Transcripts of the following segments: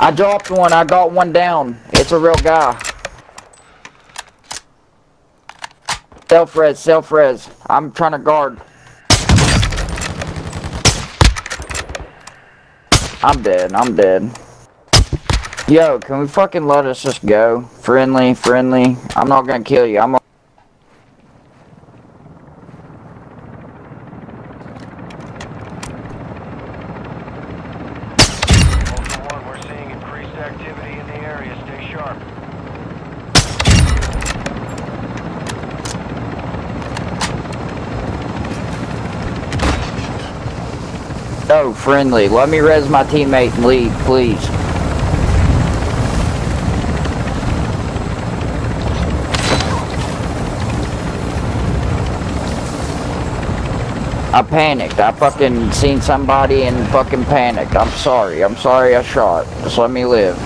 I dropped one. I got one down. It's a real guy. Self-res, self-res. I'm trying to guard. I'm dead. I'm dead. Yo, can we fucking let us just go? Friendly, friendly. I'm not gonna kill you. I'm activity in the area. Stay sharp. No, friendly. Let me res my teammate and leave, please. I panicked. I fucking seen somebody and fucking panicked. I'm sorry. I'm sorry I shot. Just let me live.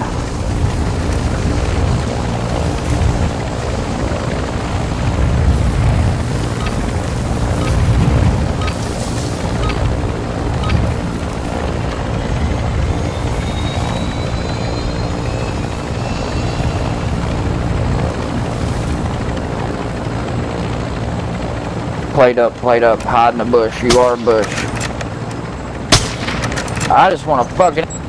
Played up, played up, hide in the bush. You are bush. I just want to fucking